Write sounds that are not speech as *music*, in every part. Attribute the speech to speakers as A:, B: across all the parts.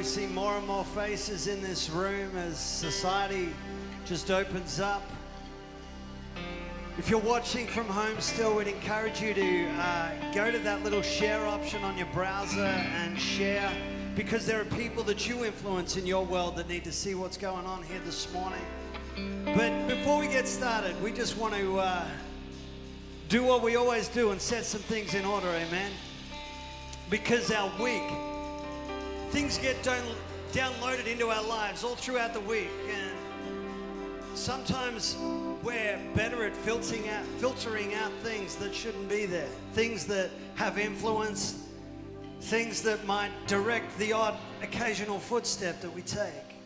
A: we see more and more faces in this room as society just opens up. If you're watching from home still, we'd encourage you to uh, go to that little share option on your browser and share because there are people that you influence in your world that need to see what's going on here this morning. But before we get started, we just want to uh, do what we always do and set some things in order, amen? Because our week, things get down, downloaded into our lives all throughout the week. And sometimes we're better at filtering out, filtering out things that shouldn't be there, things that have influence, things that might direct the odd occasional footstep that we take.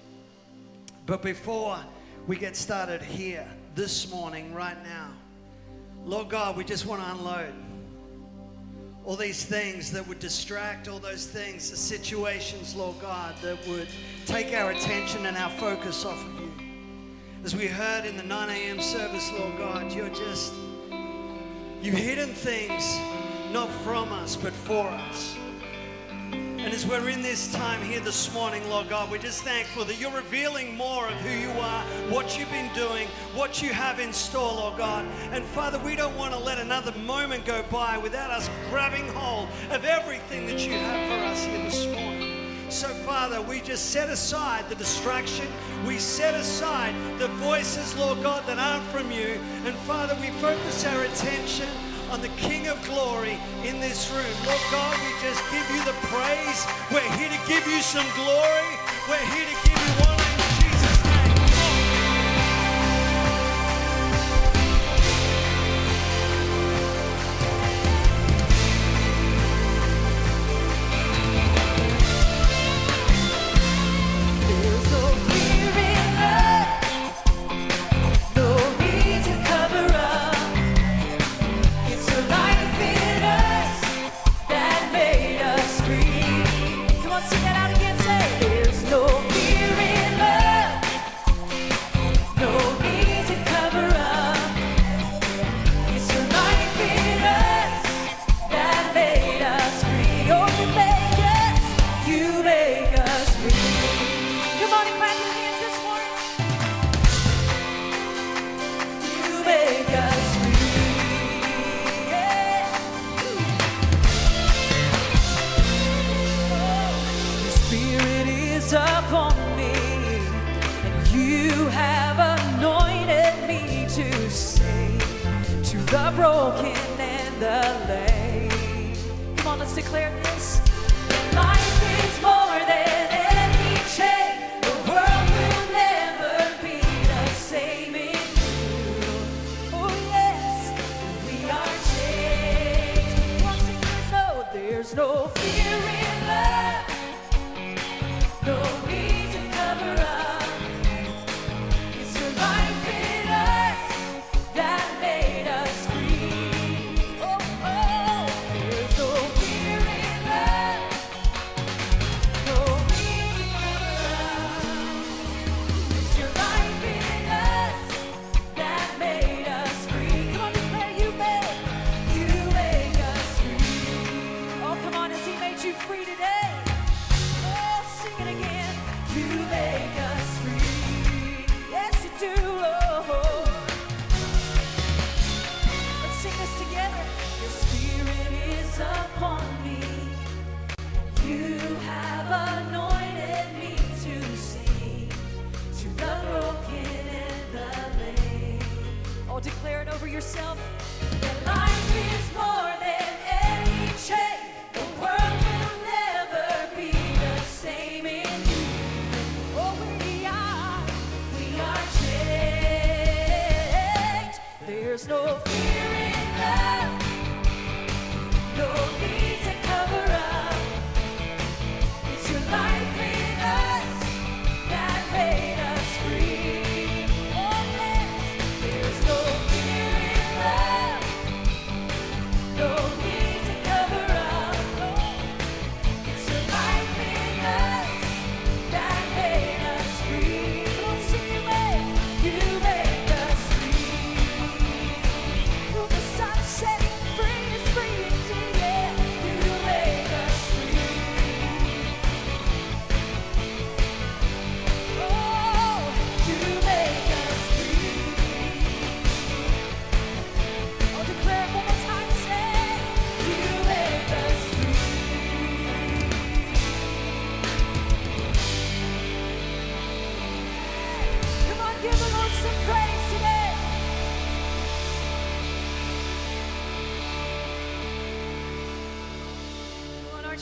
A: But before we get started here this morning, right now, Lord God, we just want to unload all these things that would distract, all those things, the situations, Lord God, that would take our attention and our focus off of you. As we heard in the 9 a.m. service, Lord God, you're just, you've hidden things not from us, but for us. As we're in this time here this morning, Lord God, we're just thankful that you're revealing more of who you are, what you've been doing, what you have in store, Lord God. And Father, we don't want to let another moment go by without us grabbing hold of everything that you have for us here this morning. So, Father, we just set aside the distraction. We set aside the voices, Lord God, that aren't from you. And, Father, we focus our attention on the King of glory in this room. Lord God, we just give you the praise. We're here to give you some glory. We're here to give you honor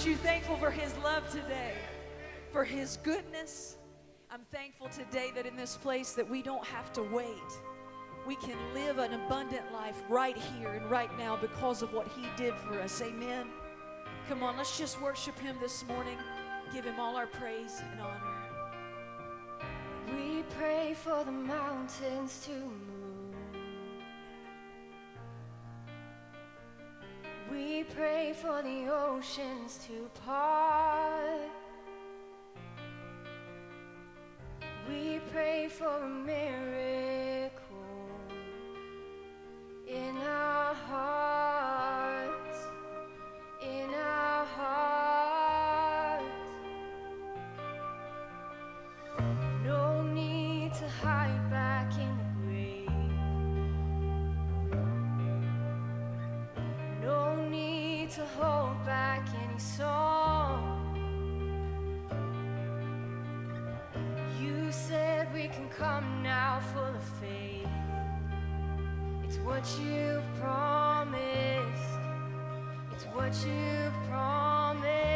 B: Are you thankful for his love today? For his goodness? I'm thankful today that in this place that we don't have to wait. We can live an abundant life right here and right now because of what he did for us. Amen. Come on, let's just worship him this morning. Give him all our praise and honor.
C: We pray for the mountains to move We pray for the oceans to part. We pray for a miracle in our hearts. what you've promised. It's what you've promised.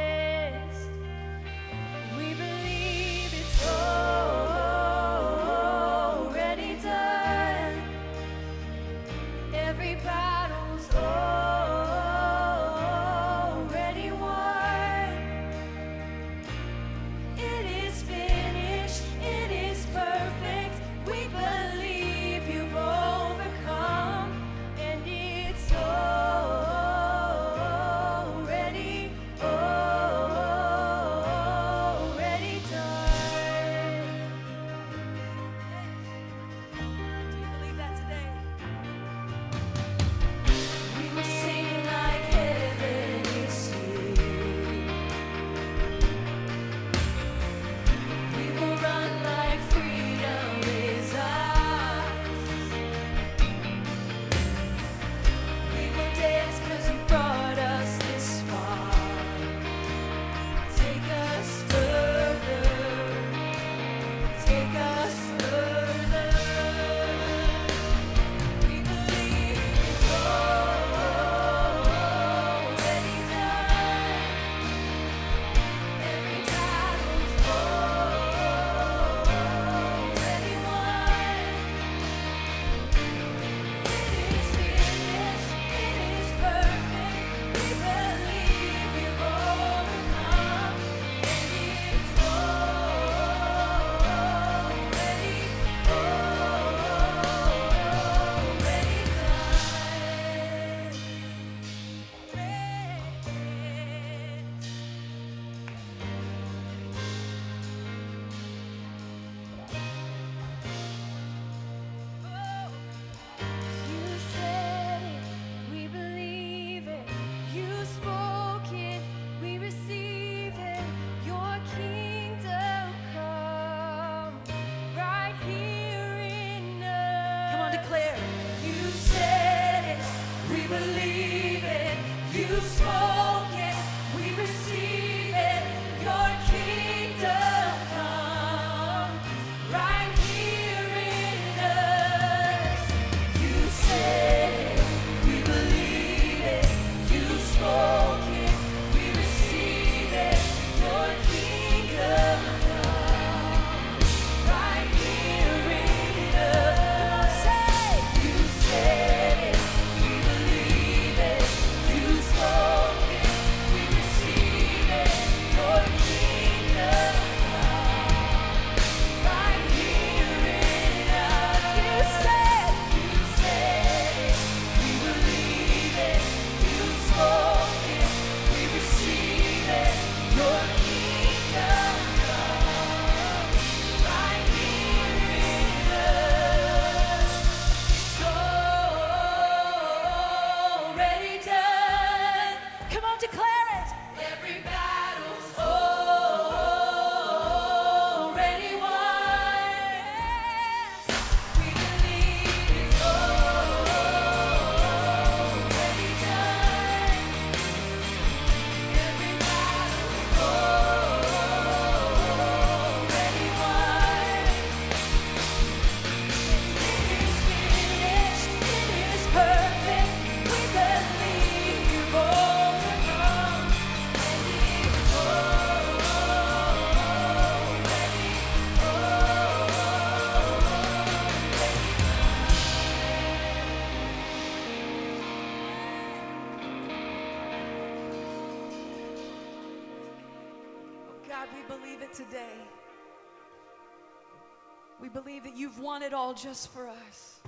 C: you've won it
B: all just for us.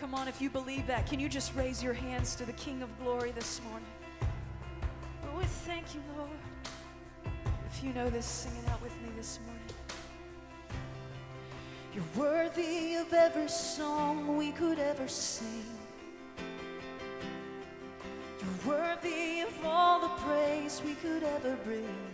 B: Come on, if you believe that, can you just raise your hands to the King of Glory this morning? Oh, we thank you, Lord. If you know this, sing it out with me this morning. You're worthy of every song we could ever sing. You're worthy of all the praise we could ever bring.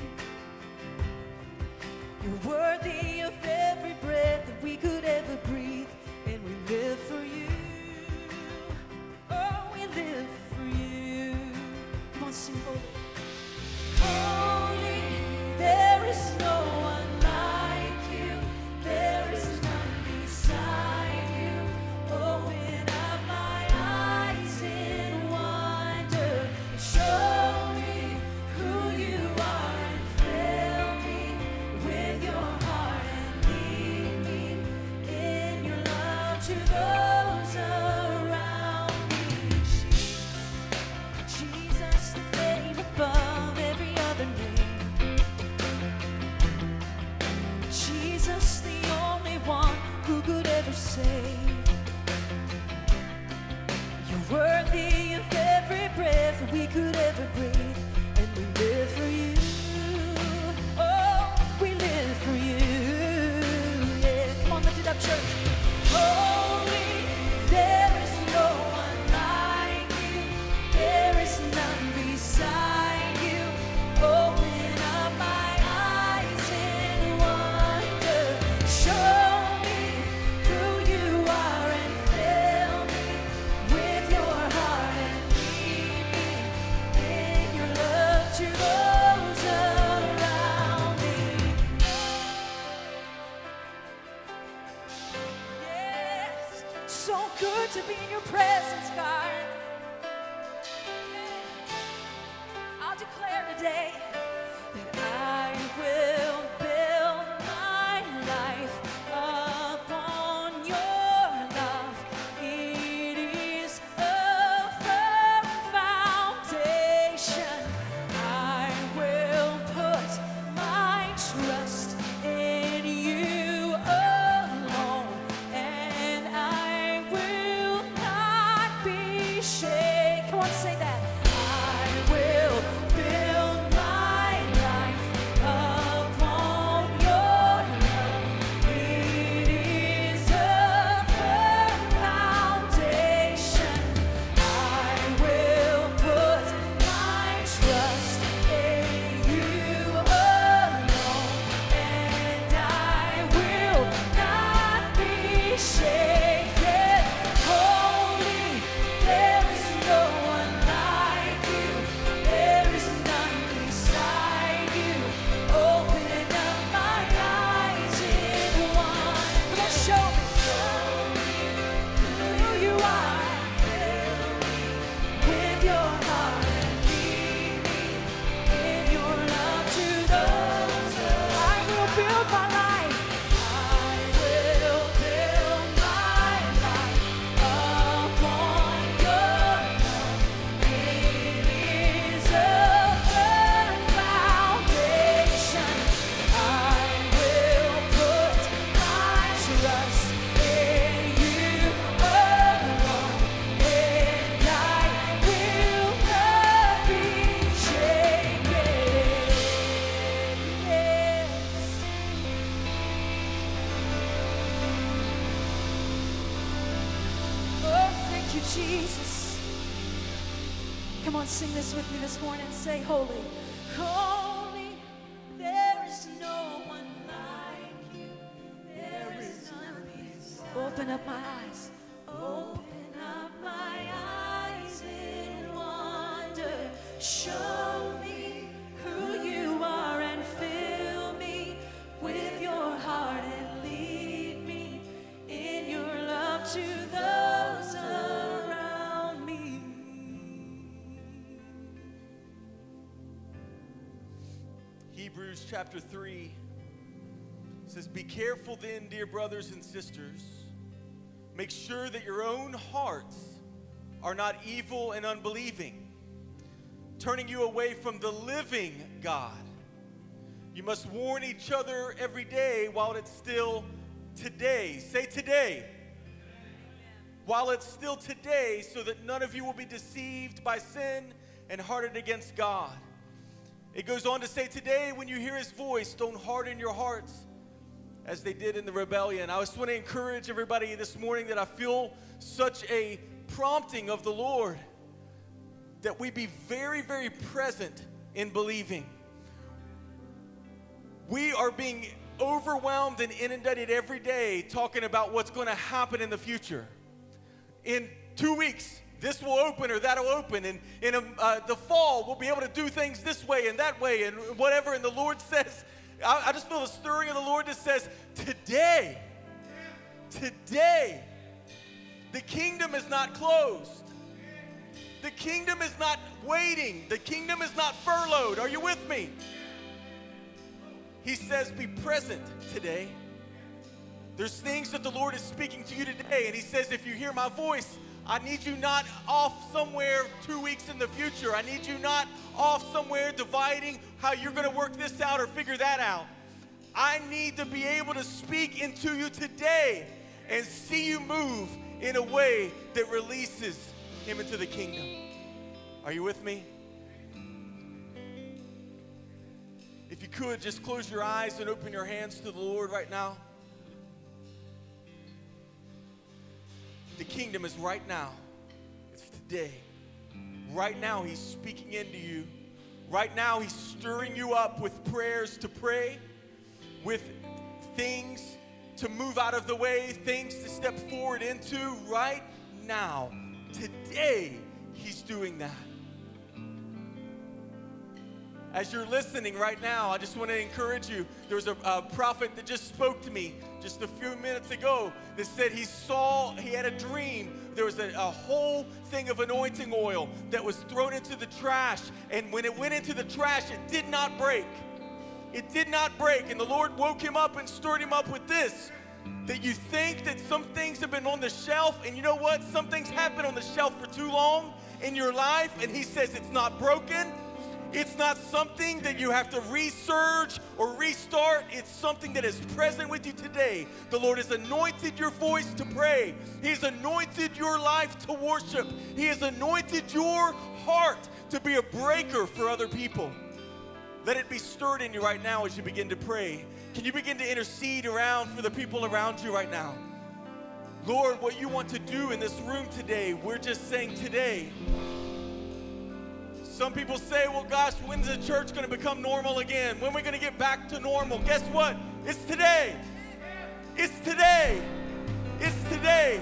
B: sing this with me this morning? Say, Holy.
D: Chapter 3 says, Be careful then, dear brothers and sisters. Make sure that your own hearts are not evil and unbelieving, turning you away from the living God. You must warn each other every day while it's still today. Say today. While it's still today, so that none of you will be deceived by sin and hardened against God. It goes on to say, Today, when you hear his voice, don't harden your hearts as they did in the rebellion. I just want to encourage everybody this morning that I feel such a prompting of the Lord that we be very, very present in believing. We are being overwhelmed and inundated every day talking about what's going to happen in the future. In two weeks, this will open or that'll open. And in a, uh, the fall, we'll be able to do things this way and that way and whatever. And the Lord says, I, I just feel the stirring of the Lord that says, today, today, the kingdom is not closed. The kingdom is not waiting. The kingdom is not furloughed. Are you with me? He says, be present today. There's things that the Lord is speaking to you today, and He says, if you hear my voice, I need you not off somewhere two weeks in the future. I need you not off somewhere dividing how you're going to work this out or figure that out. I need to be able to speak into you today and see you move in a way that releases him into the kingdom. Are you with me? If you could, just close your eyes and open your hands to the Lord right now. The kingdom is right now. It's today. Right now, He's speaking into you. Right now, He's stirring you up with prayers to pray, with things to move out of the way, things to step forward into. Right now, today, He's doing that. As you're listening right now, I just want to encourage you. There was a, a, prophet that just spoke to me just a few minutes ago that said he saw, he had a dream. There was a, a whole thing of anointing oil that was thrown into the trash. And when it went into the trash, it did not break. It did not break. And the Lord woke him up and stirred him up with this that you think that some things have been on the shelf, and you know what? Some things have been on the shelf for too long in your life, and He says it's not broken, it's not something that you have to research or restart. It's something that is present with you today. The Lord has anointed your voice to pray, He has anointed your life to worship, He has anointed your heart to be a breaker for other people. Let it be stirred in you right now as you begin to pray. Can you begin to intercede around for the people around you right now? Lord, what you want to do in this room today, we're just saying today. Some people say, well, gosh, when's the church going to become normal again? When are we going to get back to normal? Guess what? It's today. It's today. It's today.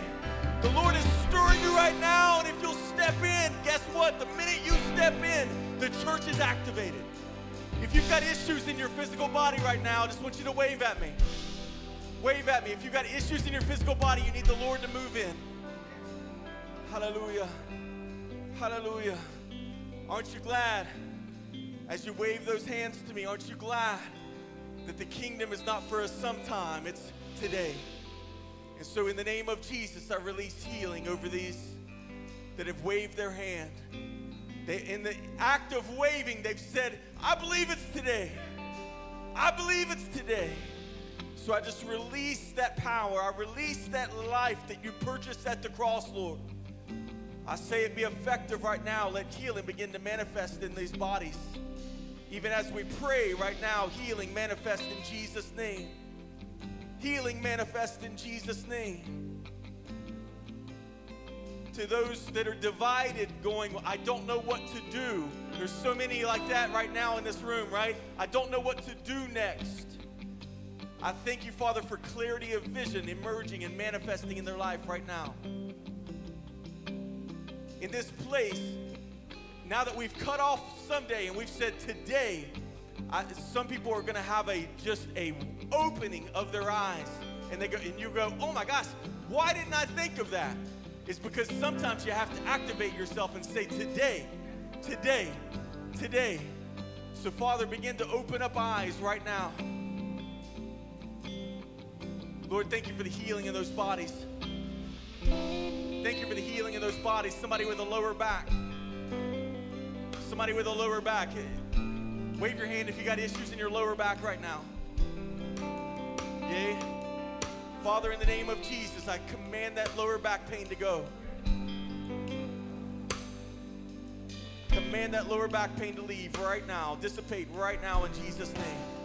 D: The Lord is stirring you right now, and if you'll step in, guess what? The minute you step in, the church is activated. If you've got issues in your physical body right now, I just want you to wave at me. Wave at me. If you've got issues in your physical body, you need the Lord to move in. Hallelujah. Hallelujah. Aren't you glad as you wave those hands to me? Aren't you glad that the kingdom is not for us sometime, it's today? And so, in the name of Jesus, I release healing over these that have waved their hand. They, in the act of waving, they've said, I believe it's today. I believe it's today. So I just release that power. I release that life that you purchased at the cross, Lord. I say it be effective right now. Let healing begin to manifest in these bodies. Even as we pray right now, healing manifest in Jesus' name. Healing manifest in Jesus' name. To those that are divided, going, I don't know what to do. There's so many like that right now in this room, right? I don't know what to do next. I thank you, Father, for clarity of vision emerging and manifesting in their life right now in this place, now that we've cut off Sunday and we've said today, I, some people are going to have a just a opening of their eyes, and they go and you go, oh my gosh, why didn't I think of that? It's because sometimes you have to activate yourself and say today, today, today. So, Father, begin to open up eyes right now. Lord, thank you for the healing in those bodies. Thank you for the healing in those bodies. Somebody with a lower back. Somebody with a lower back. Wave your hand if you got issues in your lower back right now. Yay. Father, in the name of Jesus, I command that lower back pain to go. Command that lower back pain to leave right now, dissipate right now in Jesus' name.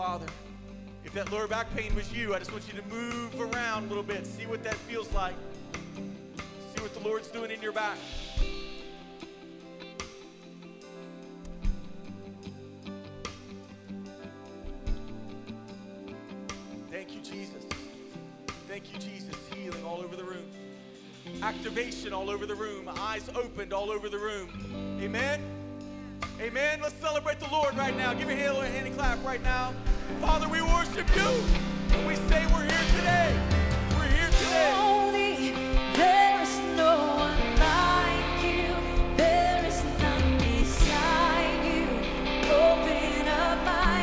D: Father. If that lower back pain was you, I just want you to move around a little bit, see what that feels like, see what the Lord's doing in your back. Thank you, Jesus. Thank you, Jesus. Healing all over the room. Activation all over the room. Eyes opened all over the room. Amen. Amen. Let's celebrate the Lord right now. Give your hand a hand clap right now. Father, we worship you. And we say we're here today. We're here today.
B: Only there is no one like you. There is none beside you. Open up my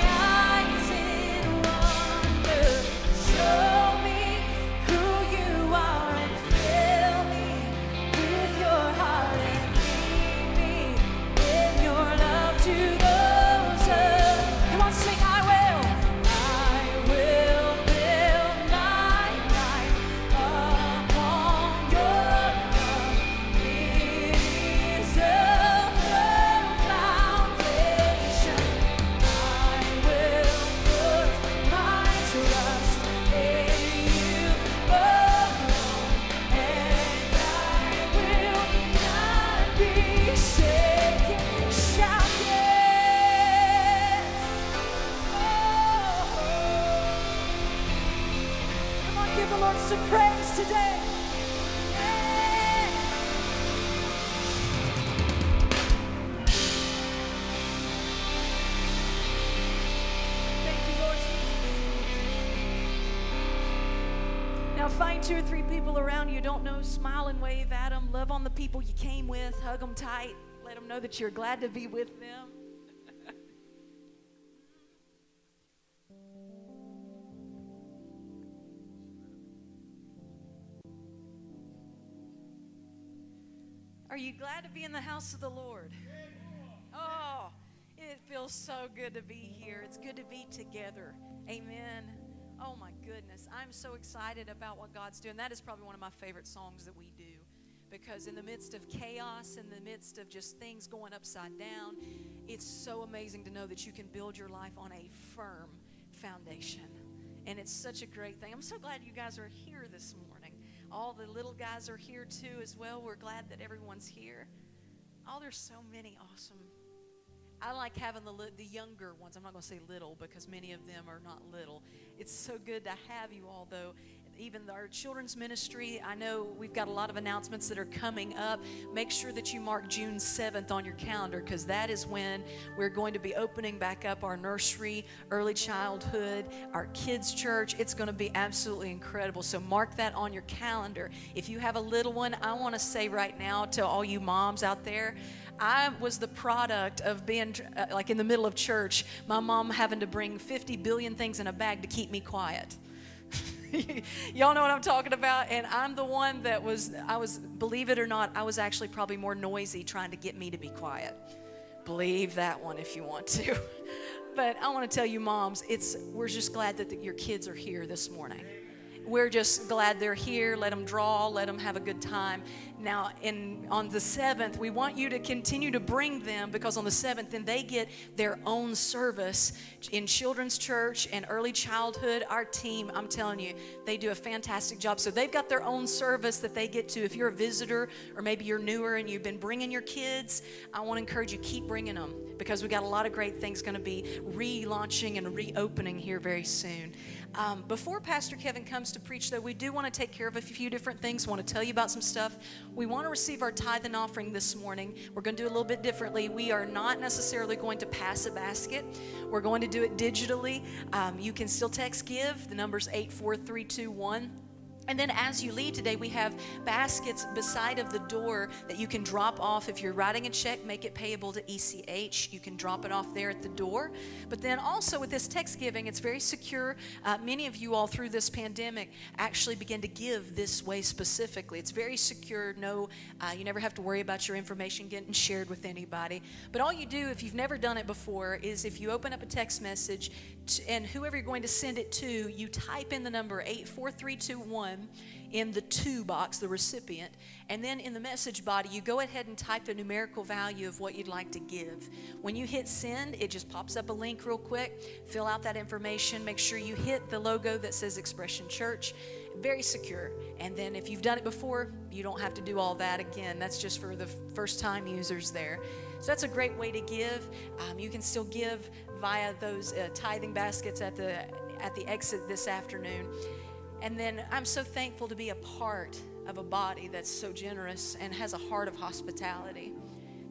B: you don't know, smile and wave at them. Love on the people you came with. Hug them tight. Let them know that you're glad to be with them. *laughs* Are you glad to be in the house of the Lord? Oh, it feels so good to be here. It's good to be together. Amen. Oh my goodness. I'm so excited about what God's doing. That is probably one of my favorite songs that we do because in the midst of chaos, in the midst of just things going upside down, it's so amazing to know that you can build your life on a firm foundation. And it's such a great thing. I'm so glad you guys are here this morning. All the little guys are here too as well. We're glad that everyone's here. Oh, there's so many awesome. I like having the the younger ones. I'm not going to say little because many of them are not little. It's so good to have you all though. Even our children's ministry, I know we've got a lot of announcements that are coming up. Make sure that you mark June 7th on your calendar because that is when we're going to be opening back up our nursery, early childhood, our kids' church. It's going to be absolutely incredible. So mark that on your calendar. If you have a little one, I want to say right now to all you moms out there, I was the product of being uh, like in the middle of church, my mom having to bring 50 billion things in a bag to keep me quiet. *laughs* Y'all know what I'm talking about? And I'm the one that was, I was, believe it or not, I was actually probably more noisy trying to get me to be quiet. Believe that one if you want to. *laughs* But I want to tell you, moms, it's, we're just glad that the, your kids are here this morning we're just glad they're here. Let them draw, let them have a good time. Now, in on the 7th, we want you to continue to bring them because on the 7th, then they get their own service in children's church and early childhood. Our team, I'm telling you, they do a fantastic job. So they've got their own service that they get to. If you're a visitor or maybe you're newer and you've been bringing your kids, I want to encourage you keep bringing them because we got a lot of great things going to be relaunching and reopening here very soon. Um, before Pastor Kevin comes to preach, though, we do want to take care of a few different things. want to tell you about some stuff. We want to receive our tithe and offering this morning. We're going to do it a little bit differently. We are not necessarily going to pass a basket. We're going to do it digitally. Um, you can still text give. The number's 84321. And then as you leave today, we have baskets beside of the door that you can drop off. If you're writing a check, make it payable to ECH. You can drop it off there at the door. But then also with this text giving, it's very secure. Uh, many of you all through this pandemic actually begin to give this way specifically. It's very secure. No, uh, you never have to worry about your information getting shared with anybody. But all you do, if you've never done it before, is if you open up a text message to, and whoever you're going to send it to, you type in the number 84321 in the to box, the recipient, and then in the message body, you go ahead and type the numerical value of what you'd like to give. When you hit send, it just pops up a link real quick. Fill out that information. Make sure you hit the logo that says Expression Church. Very secure. And then if you've done it before, you don't have to do all that again. That's just for the first time users there. So that's a great way to give. Um, you can still give via those uh, tithing baskets at the at the exit this afternoon. And then I'm so thankful to be a part of a body that's so generous and has a heart of hospitality.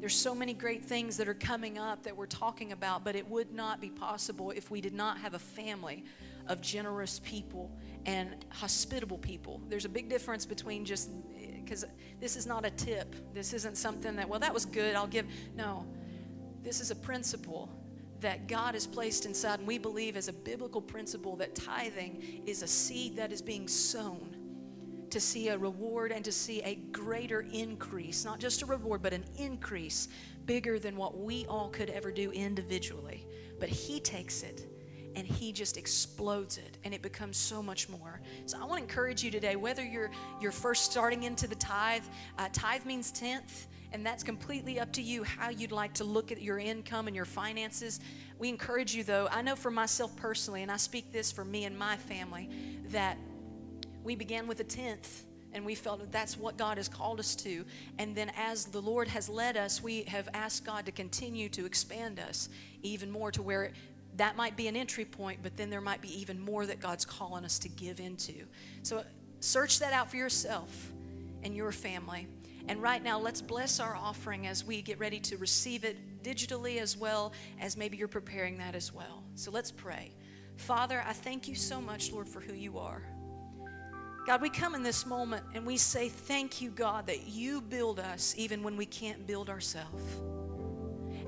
B: There's so many great things that are coming up that we're talking about, but it would not be possible if we did not have a family of generous people and hospitable people. There's a big difference between just because this is not a tip. This isn't something that, well, that was good, I'll give. No, this is a principle that God has placed inside, and we believe as a biblical principle that tithing is a seed that is being sown to see a reward and to see a greater increase, not just a reward, but an increase bigger than what we all could ever do individually. But He takes it and he just explodes it and it becomes so much more so i want to encourage you today whether you're you're first starting into the tithe uh, tithe means tenth and that's completely up to you how you'd like to look at your income and your finances. We encourage you, though, I know for myself personally, and I speak this for me and my family, that we began with a tenth and we felt that that's what God has called us to. And then as the Lord has led us, we have asked God to continue to expand us even more to where that might be an entry point, but then there might be even more that God's calling us to give into. So search that out for yourself and your family. And right now, let's bless our offering as we get ready to receive it digitally as well as maybe you're preparing that as well. So let's pray. Father, I thank you so much, Lord, for who you are. God, we come in this moment and we say, Thank you, God, that you build us even when we can't build ourselves.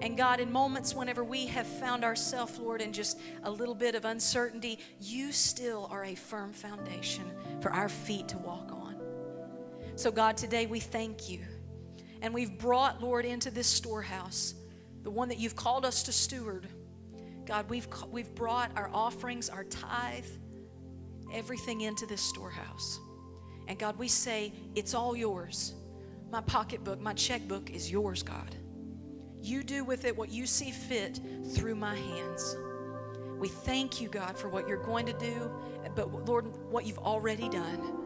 B: And God, in moments whenever we have found ourselves, Lord, in just a little bit of uncertainty, you still are a firm foundation for our feet to walk on. So, God, today we thank you. And we've brought, Lord, into this storehouse, the one that you've called us to steward. God, we've, we've brought our offerings, our tithe, everything into this storehouse. And God, we say, it's all yours. My pocketbook, my checkbook is yours, God. You do with it what you see fit through my hands. We thank you, God, for what you're going to do, but Lord, what you've already done.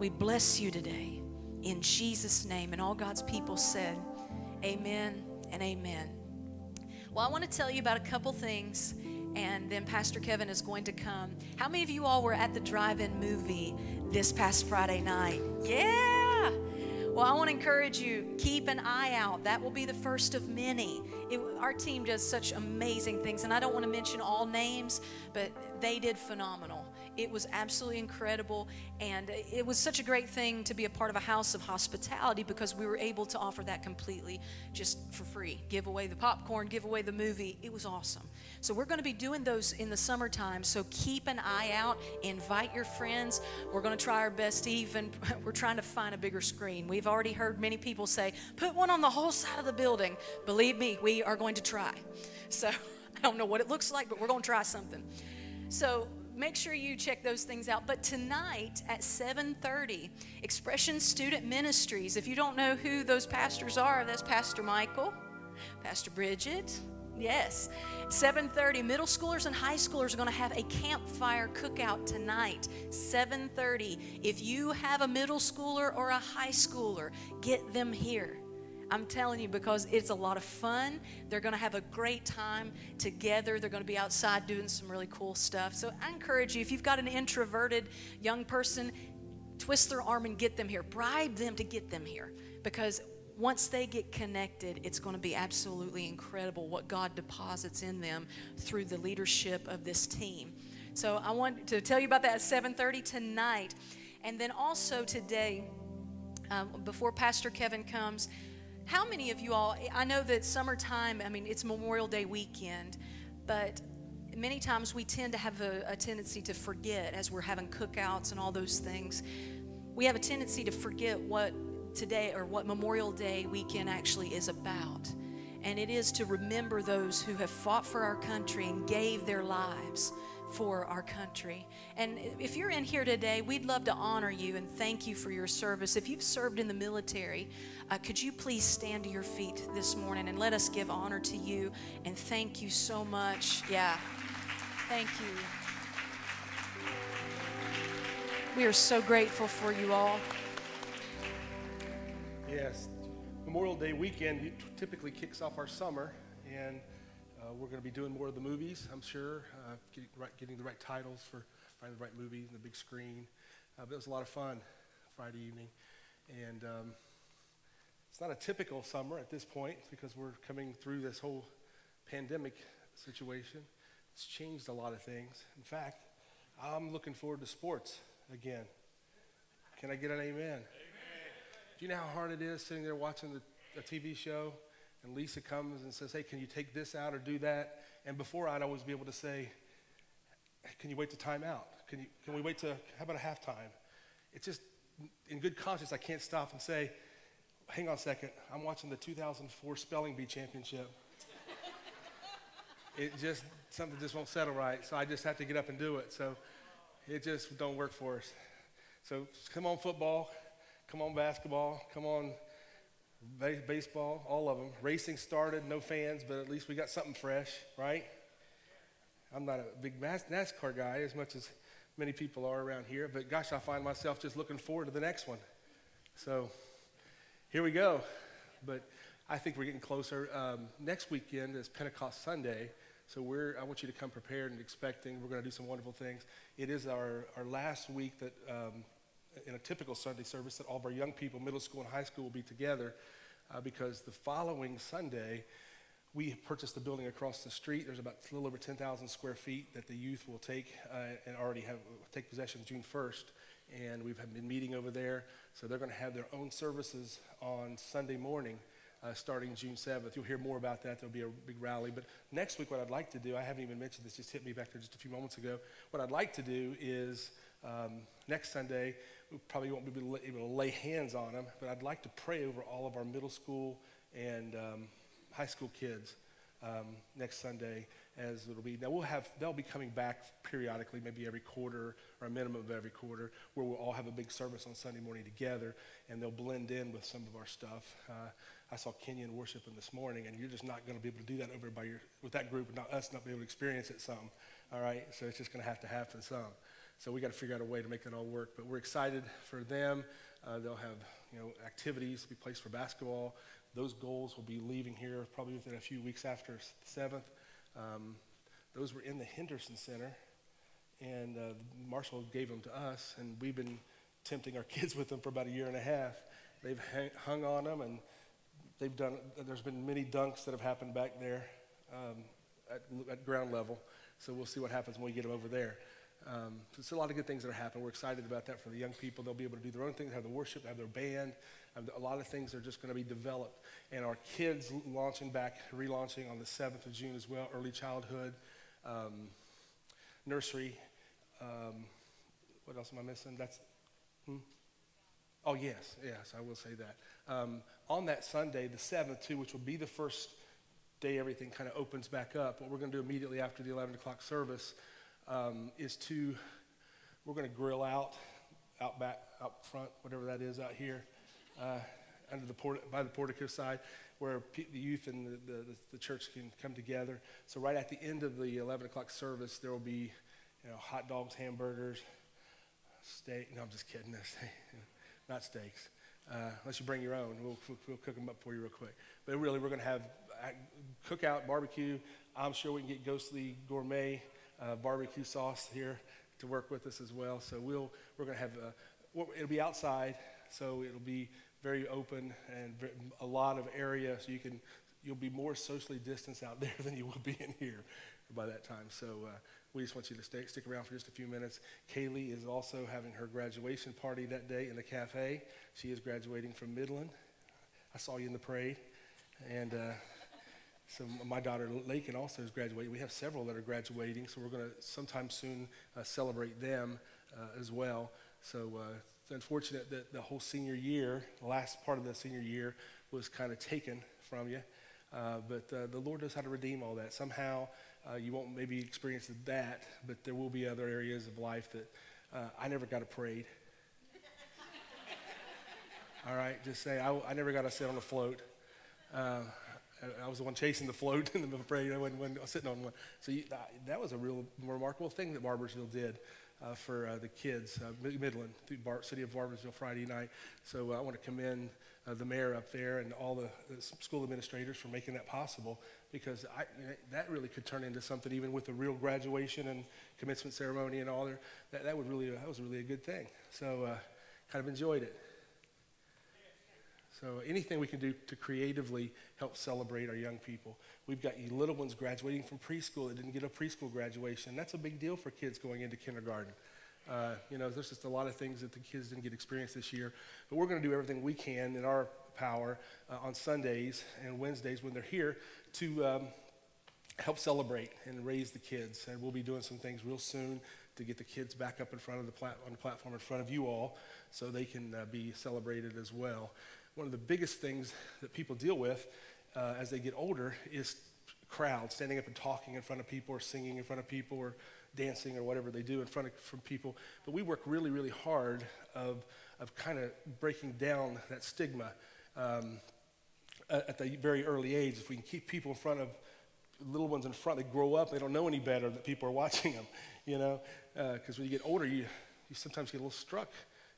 B: We bless you today in Jesus' name. And all God's people said, Amen and amen. Well, I want to tell you about a couple things, and then Pastor Kevin is going to come. How many of you all were at the drive in movie this past Friday night? Yeah! Well, I want to encourage you, keep an eye out. That will be the first of many. It, our team does such amazing things, and I don't want to mention all names, but they did phenomenal. It was absolutely incredible. And it was such a great thing to be a part of a house of hospitality because we were able to offer that completely just for free. Give away the popcorn, give away the movie. It was awesome. So we're going to be doing those in the summertime. So keep an eye out. Invite your friends. We're going to try our best even, *laughs* we're trying to find a bigger screen. We've already heard many people say, put one on the whole side of the building. Believe me, we are going to try. So *laughs* I don't know what it looks like, but we're going to try something. So make sure you check those things out. But tonight at 7:30, Expression Student Ministries. If you don't know who those pastors are, that's Pastor Michael, Pastor Bridget. Yes. 7:30 middle schoolers and high schoolers are going to have a campfire cookout tonight. 7:30. If you have a middle schooler or a high schooler, get them here. I'm telling you because it's a lot of fun. They're going to have a great time together. They're going to be outside doing some really cool stuff. So I encourage you, if you've got an introverted young person, twist their arm and get them here. Bribe them to get them here because once they get connected, it's going to be absolutely incredible what God deposits in them through the leadership of this team. So I want to tell you about that at 7:30 tonight. And then also today, um, before Pastor Kevin comes, how many of you all, I know that summertime, I mean, it's Memorial Day weekend, but many times we tend to have a, a, tendency to forget as we're having cookouts and all those things. We have a tendency to forget what today or what Memorial Day weekend actually is about. And it is to remember those who have fought for our country and gave their lives for our country. And if you're in here today, we'd love to honor you and thank you for your service. If you've served in the military, uh, could you please stand to your feet this morning and let us give honor to you and thank you so much. Yeah, thank you. We are so grateful for you all.
E: Yes, Memorial Day weekend typically kicks off our summer, and we're going to be doing more of the movies, I'm sure, uh, getting, right, getting, the right titles for finding the right movie and the big screen. Uh, but it was a lot of fun Friday evening. And um, it's not a typical summer at this point because we're coming through this whole pandemic situation. It's changed a lot of things. In fact, I'm looking forward to sports again. Can I get an amen? amen. Do you know how hard it is sitting there watching the, a TV show and Lisa comes and says, Hey, can you take this out or do that? And before I'd always be able to say, Can you wait to time out? Can, you, can we wait to, how about a halftime? It's just, in good conscience, I can't stop and say, Hang on a second, I'm watching the 2004 Spelling Bee Championship. *laughs* it just, something just won't settle right. So I just have to get up and do it. So it just don't work for us. So come on, football. Come on, basketball. Come on, baseball, all of them. Racing started, no fans, but at least we got something fresh, right? I'm not a big NASCAR guy as much as many people are around here, but gosh, I find myself just looking forward to the next one. So here we go. But I think we're getting closer. Um, next weekend is Pentecost Sunday. So we're, I want you to come prepared and expecting. We're going to do some wonderful things. It is our, our last week that um, in a typical Sunday service that all of our young people, middle school and high school, will be together uh, because the following Sunday, we purchased the building across the street. There's about a little over 10,000 square feet that the youth will take uh, and already have take possession June 1st. And we've been meeting over there. So they're going to have their own services on Sunday morning. Uh, starting June 7th. You'll hear more about that. There'll be a big rally. But next week, what I'd like to do, I haven't even mentioned this, just hit me back there just a few moments ago. What I'd like to do is um, next Sunday, we probably won't be able to lay hands on them, but I'd like to pray over all of our middle school and um, high school kids um, next Sunday as it'll be. Now we'll have, they'll be coming back periodically, maybe every quarter or a minimum of every quarter, where we'll all have a big service on Sunday morning together, and they'll blend in with some of our stuff. Uh, I saw Kenyon worshiping this morning, and you're just not going to be able to do that over by your, with that group, and not us not be able to experience it some. All right, so it's just going to have to happen some. So we got to figure out a way to make that all work. But we're excited for them. Uh, they'll have you know activities to be placed for basketball. Those goals will be leaving here probably within a few weeks after the seventh. Um, those were in the Henderson Center, and uh, Marshall gave them to us, and we've been tempting our *laughs* kids with them for about a year and a half. They've hung on them, and they've done. There's been many dunks that have happened back there um, at, at ground level. So we'll see what happens when we get them over there. Um, so it's a lot of good things that are happening. We're excited about that for the young people. They'll be able to do their own thing, have the worship, have their band. Have a lot of things are just going to be developed. And our kids launching back, relaunching on the 7th of June as well, early childhood, um, nursery. Um, what else am I missing? That's, hmm? Oh, yes, yes, I will say that. Um, on that Sunday, the 7th, too, which will be the first day everything kind of opens back up, what we're going to do immediately after the 11 o'clock service um, is to, we're going to grill out, out back, out front, whatever that is out here, uh, under the port, by the portico side, where the youth and the, the, the, church can come together. So right at the end of the 11 o'clock service, there will be, you know, hot dogs, hamburgers, steak. No, I'm just kidding. *laughs* Not steaks. Uh, unless you bring your own, we'll, we'll cook them up for you real quick. But really, we're going to have uh, cookout, barbecue. I'm sure we can get Ghostly Gourmet uh, barbecue sauce here to work with us as well. So we'll, we're going to have, a, it'll be outside, so it'll be very open and a lot of area, so you can, you'll be more socially distanced out *laughs* there than you will be in here by that time. So uh, we just want you to stay, stick around for just a few minutes. Kaylee is also having her graduation party that day in the cafe. She is graduating from Midland. I saw you in the parade. And uh, so my daughter Lakin also is graduating. We have several that are graduating, so we're going to sometime soon uh, celebrate them uh, as well. So uh, it's unfortunate that the whole senior year, the last part of the senior year, was kind of taken from you. Uh, but uh, the Lord knows how to redeem all that. Somehow, uh, you won't maybe experience that, but there will be other areas of life that I never got a parade. *laughs* all right, just say I, I, never got to sit on a float. I was the one chasing the float *laughs* in the parade. I wasn't, wasn't sitting on one. So you, that was a real remarkable thing that Barboursville did uh, for uh, the kids, uh, Midland, through Bar- City of Barboursville Friday night. So I want to commend uh, the mayor up there and all the, the, school administrators for making that possible because I, you know, that really could turn into something even with a real graduation and commencement ceremony and all there. That, that, would really, that was really a good thing. So uh, kind of enjoyed it. So anything we can do to creatively help celebrate our young people. We've got little ones graduating from preschool that didn't get a preschool graduation. That's a big deal for kids going into kindergarten. Uh, you know, there's just a lot of things that the kids didn't get experience this year. But we're going to do everything we can in our power uh, on Sundays and Wednesdays when they're here to um, help celebrate and raise the kids. And we'll be doing some things real soon to get the kids back up in front of the plat- on the platform in front of you all so they can uh, be celebrated as well. One of the biggest things that people deal with uh, as they get older is crowds, standing up and talking in front of people or singing in front of people or dancing or whatever they do in front of from people. But we work really, really hard of, of kind of breaking down that stigma um, at, the very early age. If we can keep people in front of little ones in front, they grow up, they don't know any better that people are watching them, you know. Because uh, when you get older, you, you sometimes get a little struck,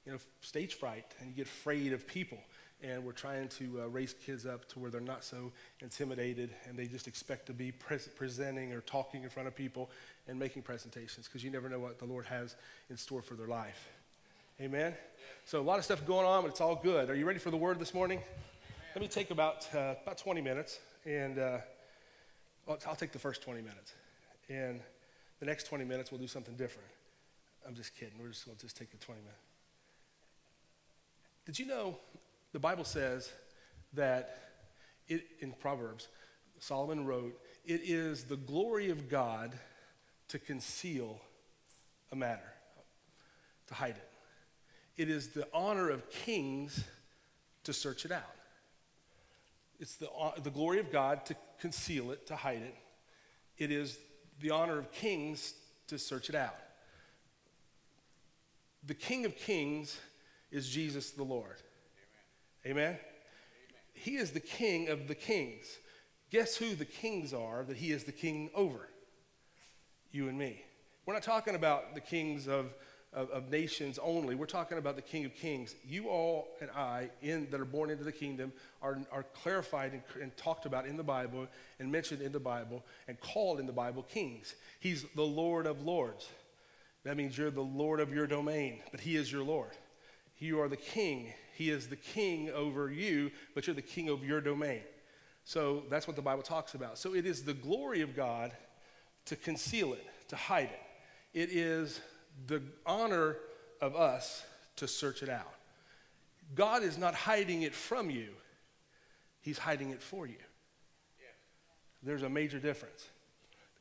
E: you know, stage fright, and you get afraid of people and we're trying to uh, raise kids up to where they're not so intimidated and they just expect to be pre- presenting or talking in front of people and making presentations because you never know what the Lord has in store for their life. Amen? So, a lot of stuff going on, but it's all good. Are you ready for the word this morning? Let me take about, uh, about 20 minutes, and uh, I'll, I'll take the first 20 minutes. And the next 20 minutes, we'll do something different. I'm just kidding. We're just going to just take the 20 minutes. Did you know the Bible says that it, in Proverbs, Solomon wrote, It is the glory of God to conceal a matter, to hide it. It is the honor of kings to search it out. It's the, uh, the glory of God to conceal it, to hide it. It is the honor of kings to search it out. The King of Kings is Jesus the Lord. Amen? He is the king of the kings. Guess who the kings are that he is the king over? You and me. We're not talking about the kings of, of, of, nations only. We're talking about the King of Kings. You all and I, in, that are born into the kingdom, are, are clarified and, and talked about in the Bible and mentioned in the Bible and called in the Bible kings. He's the Lord of lords. That means you're the Lord of your domain, but He is your Lord. You are the king. He is the king over you, but you're the king of your domain. So that's what the Bible talks about. So it is the glory of God to conceal it, to hide it. It is the honor of us to search it out. God is not hiding it from you, He's hiding it for you. There's a major difference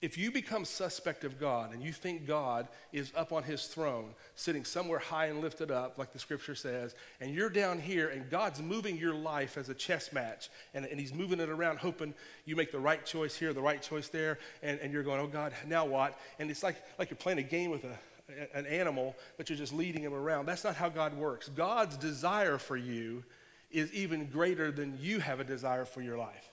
E: if you become suspect of God and you think God is up on his throne, sitting somewhere high and lifted up, like the scripture says, and you're down here and God's moving your life as a chess match, and, and he's moving it around, hoping you make the right choice here, the right choice there, and, and you're going, oh God, now what? And it's like, like you're playing a game with a, an animal, but you're just leading him around. That's not how God works. God's desire for you is even greater than you have a desire for your life.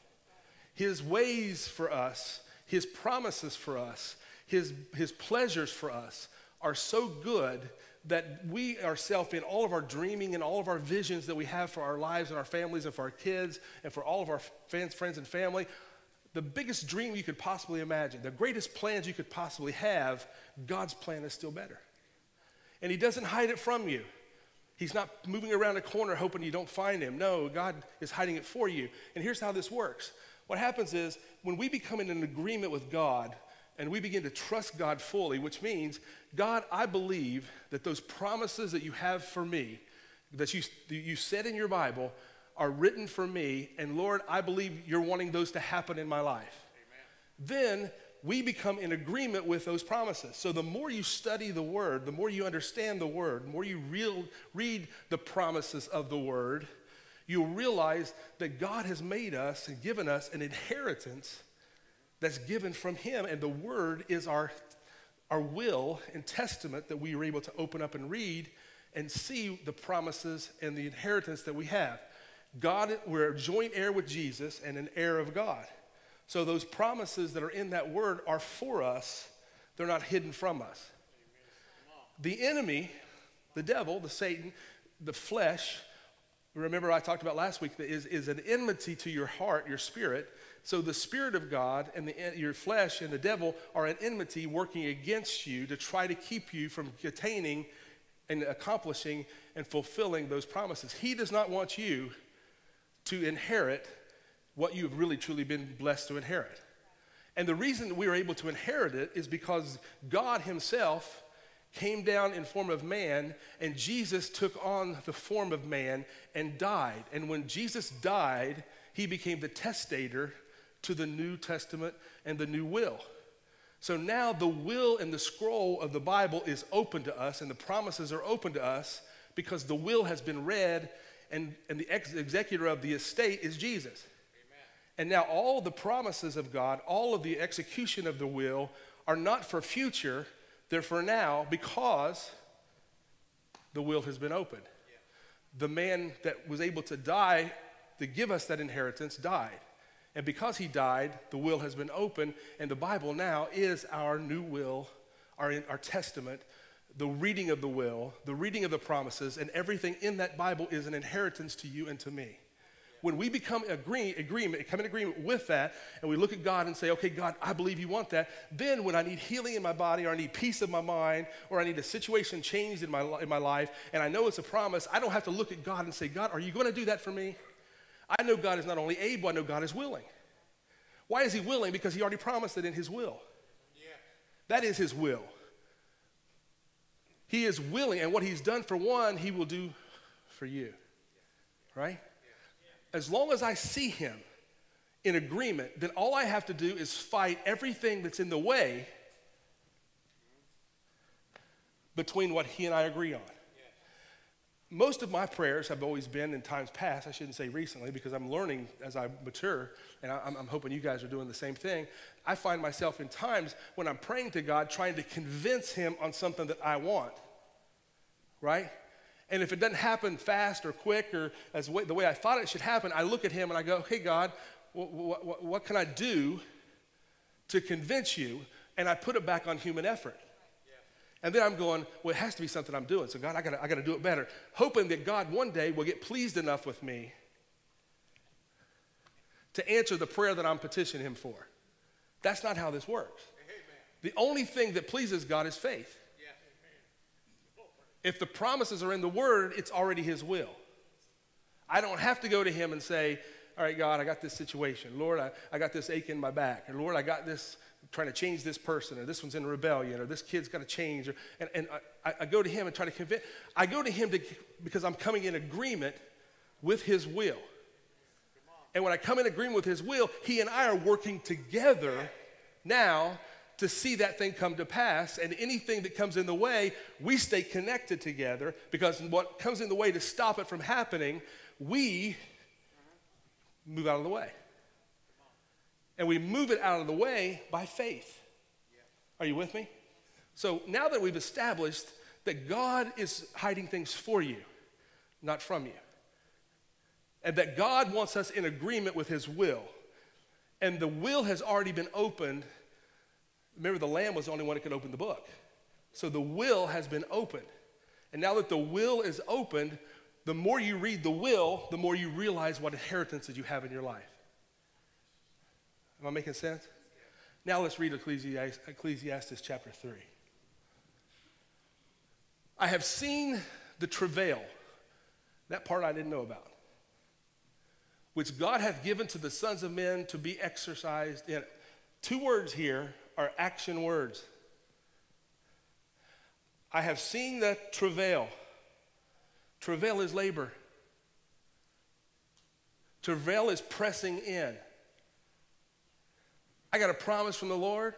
E: His ways for us his promises for us, His, His pleasures for us are so good that we ourselves, in all of our dreaming and all of our visions that we have for our lives and our families and for our kids and for all of our fans, friends and family, the biggest dream you could possibly imagine, the greatest plans you could possibly have, God's plan is still better. And He doesn't hide it from you. He's not moving around a corner hoping you don't find Him. No, God is hiding it for you. And here's how this works what happens is when we become in an agreement with God and we begin to trust God fully, which means, God, I believe that those promises that you have for me, that you, you said in your Bible, are written for me, and Lord, I believe you're wanting those to happen in my life. Amen. Then we become in agreement with those promises. So the more you study the Word, the more you understand the Word, the more you real, read the promises of the Word, you'll realize that God has made us and given us an inheritance that's given from Him, and the Word is our, our will and testament that we are able to open up and read and see the promises and the inheritance that we have. God, we're a joint heir with Jesus and an heir of God. So those promises that are in that word are for us, they're not hidden from us. The enemy, the devil, the Satan, the flesh, remember I talked about last week, is, is an enmity to your heart, your spirit. So the spirit of God and the, your flesh and the devil are an enmity working against you to try to keep you from attaining and accomplishing and fulfilling those promises. He does not want you to inherit what you've really truly been blessed to inherit. And the reason we are able to inherit it is because God Himself came down in form of man, and Jesus took on the form of man and died. And when Jesus died, He became the testator to the New Testament and the new will. So now the will and the scroll of the Bible is open to us, and the promises are open to us because the will has been read, and, and the ex- executor of the estate is Jesus. And now all the promises of God, all of the execution of the will are not for future, they're for now because the will has been opened. The man that was able to die to give us that inheritance died. And because he died, the will has been opened, and the Bible now is our new will, our, our testament, the reading of the will, the reading of the promises, and everything in that Bible is an inheritance to you and to me when we become agree, agreement, come in agreement with that, and we look at God and say, okay, God, I believe you want that, then when I need healing in my body, or I need peace of my mind, or I need a situation changed in my, in my life, and I know it's a promise, I don't have to look at God and say, God, are you going to do that for me? I know God is not only able, I know God is willing. Why is He willing? Because He already promised it in His will. Yeah. That is His will. He is willing, and what He's done for one, He will do for you. Right? As long as I see him in agreement, then all I have to do is fight everything that's in the way between what he and I agree on. Most of my prayers have always been in times past, I shouldn't say recently, because I'm learning as I mature, and I'm, I'm hoping you guys are doing the same thing. I find myself in times when I'm praying to God trying to convince him on something that I want, right? And if it doesn't happen fast or quick or as the way I thought it should happen, I look at him and I go, hey, God, what, what, what can I do to convince you? And I put it back on human effort. And then I'm going, well, it has to be something I'm doing. So, God, I got I to do it better. Hoping that God one day will get pleased enough with me to answer the prayer that I'm petitioning Him for. That's not how this works. The only thing that pleases God is faith. If the promises are in the Word, it's already His will. I don't have to go to Him and say, All right, God, I got this situation. Lord, I, I got this ache in my back. Or Lord, I got this trying to change this person, or this one's in rebellion, or this kid's got to change. Or, and and I, I go to Him and try to convince. I go to Him to, because I'm coming in agreement with His will. And when I come in agreement with His will, He and I are working together now to see that thing come to pass. And anything that comes in the way, we stay connected together because what comes in the way to stop it from happening, we move out of the way. And we move it out of the way by faith. Are you with me? So now that we've established that God is hiding things for you, not from you, and that God wants us in agreement with His will, and the will has already been opened Remember, the Lamb was the only one that could open the book. So the will has been opened. And now that the will is opened, the more you read the will, the more you realize what inheritances you have in your life. Am I making sense? Now let's read Ecclesiastes, Ecclesiastes chapter 3. I have seen the travail, that part I didn't know about, which God hath given to the sons of men to be exercised in. Two words here are action words. I have seen the travail. Travail is labor. Travail is pressing in. I got a promise from the Lord.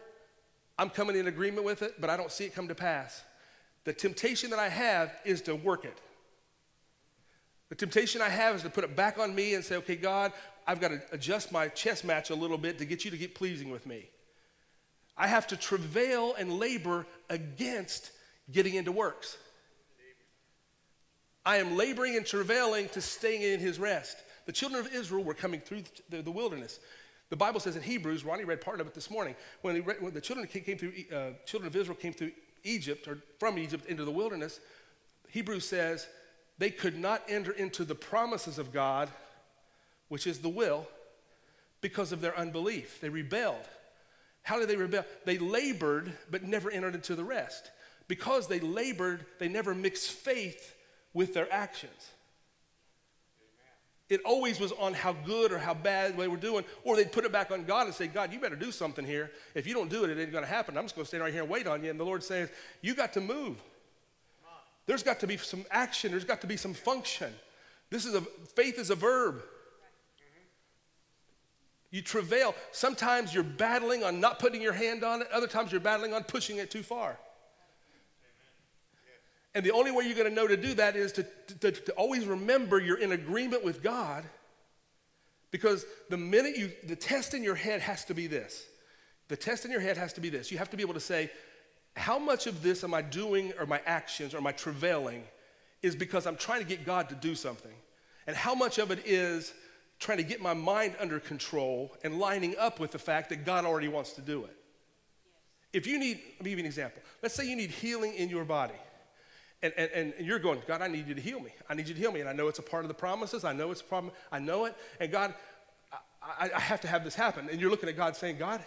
E: I'm coming in agreement with it, but I don't see it come to pass. The temptation that I have is to work it. The temptation I have is to put it back on me and say, okay, God, I've got to adjust my chess match a little bit to get you to get pleasing with me. I have to travail and labor against getting into works. I am laboring and travailing to stay in his rest. The children of Israel were coming through the, the wilderness. The Bible says in Hebrews, Ronnie read part of it this morning, when, read, when the children came through, uh, children of Israel came through Egypt or from Egypt into the wilderness, Hebrews says they could not enter into the promises of God, which is the will, because of their unbelief. They rebelled. How did they rebel? They labored but never entered into the rest. Because they labored, they never mixed faith with their actions. It always was on how good or how bad they were doing, or they'd put it back on God and say, God, you better do something here. If you don't do it, it ain't going to happen. I'm just going to stand right here and wait on you. And the Lord says, You got to move. There's got to be some action, there's got to be some function. This is a faith is a verb. You travail. Sometimes you're battling on not putting your hand on it, other times you're battling on pushing it too far. And the only way you're going to know to do that is to, to, to, always remember you're in agreement with God. Because the minute you, the test in your head has to be this. The test in your head has to be this. You have to be able to say, how much of this am I doing or my actions or my travailing is because I'm trying to get God to do something? And how much of it is trying to get my mind under control and lining up with the fact that God already wants to do it? If you need, let me give you an example. Let's say you need healing in your body. And, and, and you're going, God, I need you to heal me. I need you to heal me. And I know it's a part of the promises. I know it's a problem. I know it. And God, I, I have to have this happen. And you're looking at God saying, God,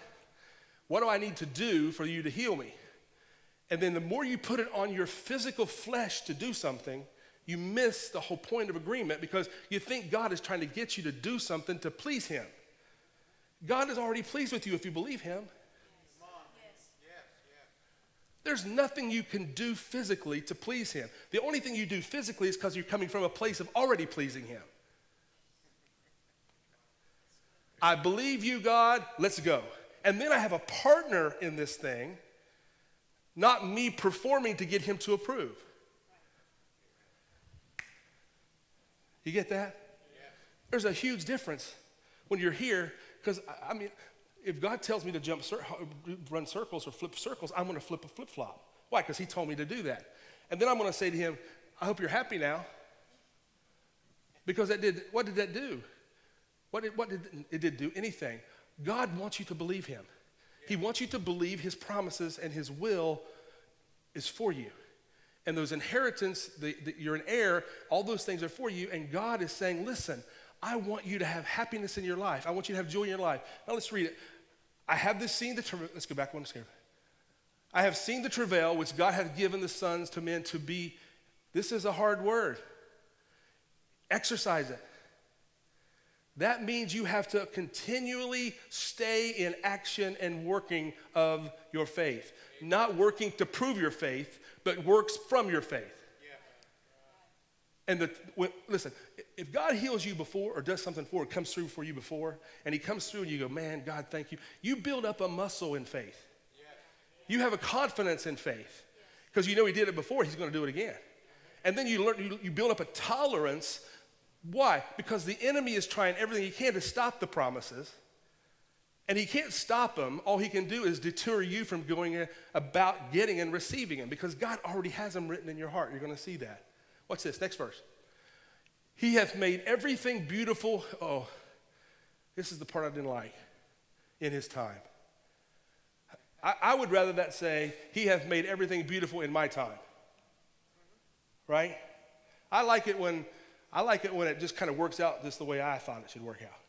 E: what do I need to do for you to heal me? And then the more you put it on your physical flesh to do something, you miss the whole point of agreement because you think God is trying to get you to do something to please Him. God is already pleased with you if you believe Him. There's nothing you can do physically to please Him. The only thing you do physically is because you're coming from a place of already pleasing Him. I believe you, God, let's go. And then I have a partner in this thing, not me performing to get Him to approve. You get that? There's a huge difference when you're here, because I mean, if God tells me to jump, run circles or flip circles, I'm going to flip a flip flop. Why? Because He told me to do that. And then I'm going to say to Him, I hope you're happy now. Because that did, what did that do? What did, what did it did do anything? God wants you to believe Him. He wants you to believe His promises and His will is for you. And those inheritance, the, you're an heir, all those things are for you. And God is saying, listen, I want you to have happiness in your life. I want you to have joy in your life. Now let's read it. I have this seen the travail. Let's go back one. I have seen the travail which God hath given the sons to men to be. This is a hard word. Exercise it. That means you have to continually stay in action and working of your faith. Not working to prove your faith, but works from your faith. And the, when, listen, if God heals you before or does something for, or comes through for you before, and He comes through and you go, man, God, thank you, you build up a muscle in faith. You have a confidence in faith because you know He did it before, He's going to do it again. And then you learn, you, you build up a tolerance. Why? Because the enemy is trying everything he can to stop the promises. And he can't stop them. All he can do is deter you from going about getting and receiving them because God already has them written in your heart. You're going to see that. What's this? Next verse. He hath made everything beautiful. Oh, this is the part I didn't like in his time. I, I would rather that say, He hath made everything beautiful in my time. Right? I like it when I like it when it just kind of works out just the way I thought it should work out.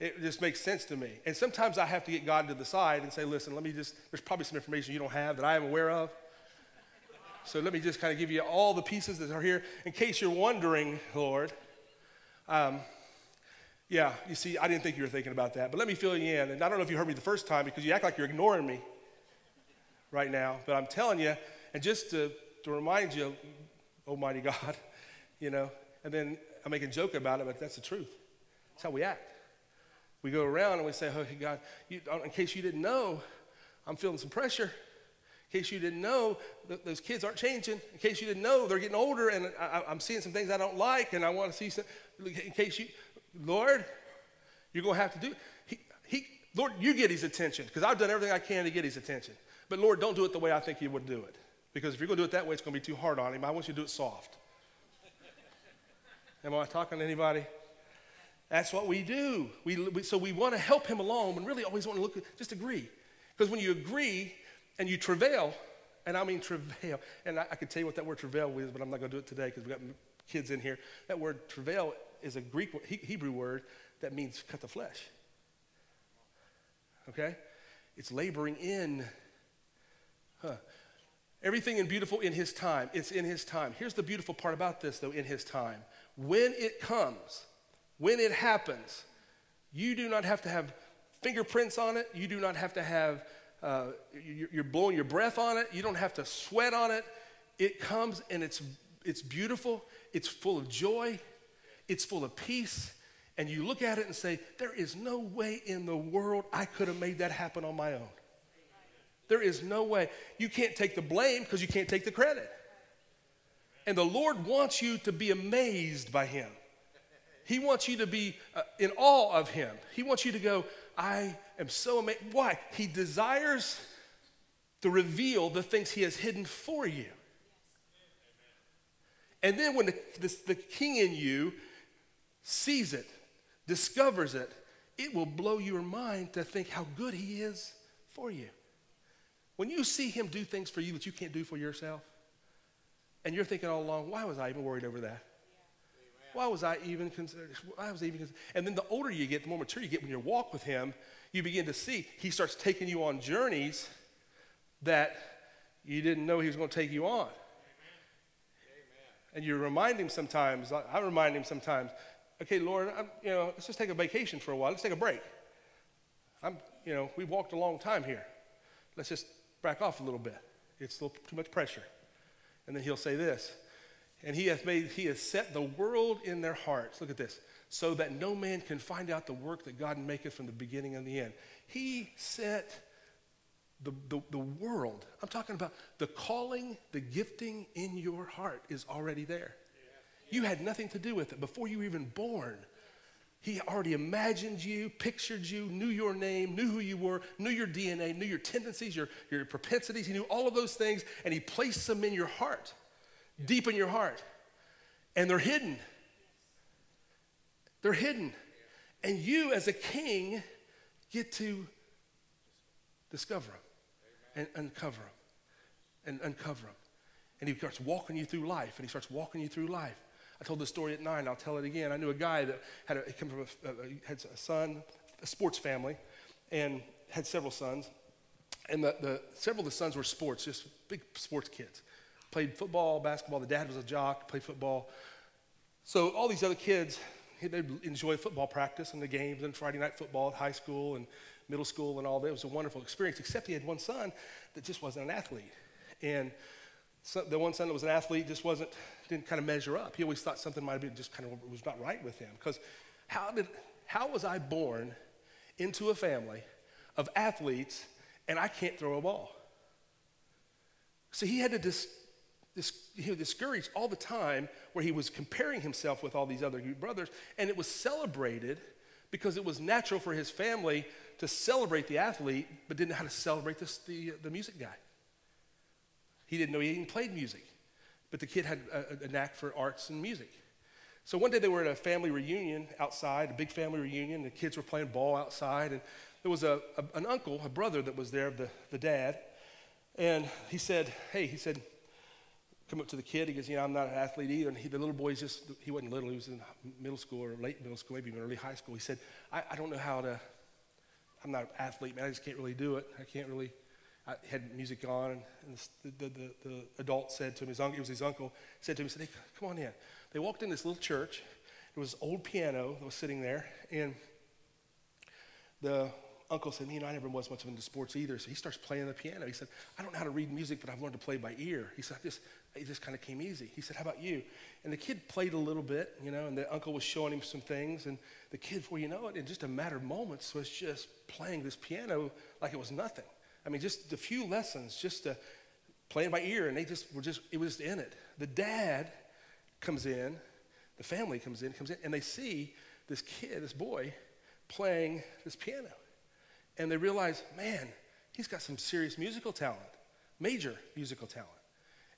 E: It just makes sense to me. And sometimes I have to get God to the side and say, listen, let me just, there's probably some information you don't have that I am aware of. So let me just kind of give you all the pieces that are here in case you're wondering, Lord. Um, Yeah, you see, I didn't think you were thinking about that, but let me fill you in. And I don't know if you heard me the first time because you act like you're ignoring me right now, but I'm telling you, and just to, to remind you, Almighty *laughs* God, you know, and then I make a joke about it, but that's the truth. That's how we act. We go around and we say, "Okay, God, you, um, in case you didn't know, I'm feeling some pressure. In case you didn't know, th- those kids aren't changing. In case you didn't know, they're getting older, and I, am seeing some things I don't like, and I want to see some. In case you, Lord, you're going to have to do. He, he, Lord, you get his attention because I've done everything I can to get his attention. But Lord, don't do it the way I think you would do it, because if you're going to do it that way, it's going to be too hard on him. I want you to do it soft. Am I talking to anybody? That's what we do. We, we, so we want to help him along, and really always want to look, just agree. Because when you agree and you travail, and I mean travail, and I, I could tell you what that word travail is, but I'm not going to do it today because we've got kids in here. That word travail is a Greek, Hebrew word that means cut the flesh. Okay? It's laboring in. Huh. Everything in beautiful in his time. It's in his time. Here's the beautiful part about this, though, in his time. When it comes, when it happens, you do not have to have fingerprints on it. You do not have to have, uh, you're blowing your breath on it. You don't have to sweat on it. It comes and it's, it's beautiful. It's full of joy. It's full of peace. And you look at it and say, there is no way in the world I could have made that happen on my own. There is no way. You can't take the blame because you can't take the credit. And the Lord wants you to be amazed by Him. He wants you to be uh, in awe of him. He wants you to go, I am so amazed. Why? He desires to reveal the things he has hidden for you. And then when the, the, the king in you sees it, discovers it, it will blow your mind to think how good he is for you. When you see him do things for you that you can't do for yourself, and you're thinking all along, why was I even worried over that? Why was I even considered? Why was I even? And then the older you get, the more mature you get when you walk with him, you begin to see he starts taking you on journeys that you didn't know he was going to take you on. Amen. And you remind him sometimes, I remind him sometimes, okay, Lord, I'm, you know, let's just take a vacation for a while. Let's take a break. I'm, you know, we walked a long time here. Let's just back off a little bit. It's a little too much pressure. And then he'll say this and he hath made, he has set the world in their hearts. Look at this. So that no man can find out the work that God maketh from the beginning and the end. He set the, the, the world. I'm talking about the calling, the gifting in your heart is already there. You had nothing to do with it before you were even born. He already imagined you, pictured you, knew your name, knew who you were, knew your DNA, knew your tendencies, your, your propensities. He knew all of those things, and He placed them in your heart deep in your heart. And they're hidden. They're hidden. And you, as a king, get to discover them and uncover them and uncover them. And he starts walking you through life, and he starts walking you through life. I told this story at nine. I'll tell it again. I knew a guy that had a, come from a, a, had a son, a sports family, and had several sons. And the, the, several of the sons were sports, just big sports kids played football, basketball. The dad was a jock, played football. So all these other kids, they'd enjoy football practice and the games and Friday night football at high school and middle school and all that. It was a wonderful experience, except he had one son that just wasn't an athlete. And so the one son that was an athlete just wasn't, didn't kind of measure up. He always thought something might have been just kind of was not right with him. Because how did, how was I born into a family of athletes and I can't throw a ball? So he had to just he was discouraged all the time where he was comparing himself with all these other brothers, and it was celebrated because it was natural for his family to celebrate the athlete, but didn't know how to celebrate this, the, the music guy. He didn't know he even played music, but the kid had a, a knack for arts and music. So one day they were at a family reunion outside, a big family reunion. The kids were playing ball outside, and there was a, a an uncle, a brother that was there, the, the dad, and he said, Hey, he said, come up to the kid. He goes, you know, I'm not an athlete either. And he, the little boy's just, he wasn't little. He was in middle school or late middle school, maybe even early high school. He said, I, I don't know how to, I'm not an athlete, man. I just can't really do it. I can't really, I had music on. And, the, the, the, the, adult said to him, his uncle, it was his uncle, said to him, he said, hey, come on in. They walked in this little church. It was old piano that was sitting there, and the uncle said, You know, I never was much into sports either. So he starts playing the piano. He said, I don't know how to read music, but I've learned to play by ear. He said, just, It just kind of came easy. He said, How about you? And the kid played a little bit, you know, and the uncle was showing him some things. And the kid, before you know it, in just a matter of moments, was just playing this piano like it was nothing. I mean, just a few lessons, just to playing by ear, and they just were just, it was in it. The dad comes in, the family comes in, comes in, and they see this kid, this boy, playing this piano. And they realize, man, he's got some serious musical talent, major musical talent.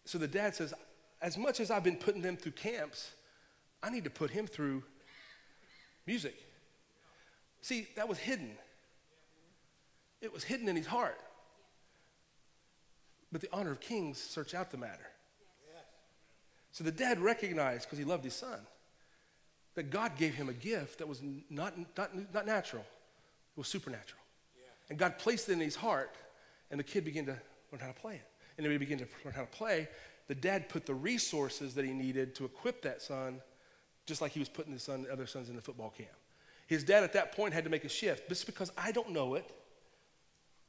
E: So the dad says, as much as I've been putting them through camps, I need to put him through music. See, that was hidden. It was hidden in his heart. But the honor of kings search out the matter. So the dad recognized, because he loved his son, that God gave him a gift that was not, not, not natural, it was supernatural. And God placed it in his heart, and the kid began to learn how to play it. And then he began to learn how to play. The dad put the resources that he needed to equip that son, just like he was putting the son, other sons in the football camp. His dad at that point had to make a shift. Just because I don't know it,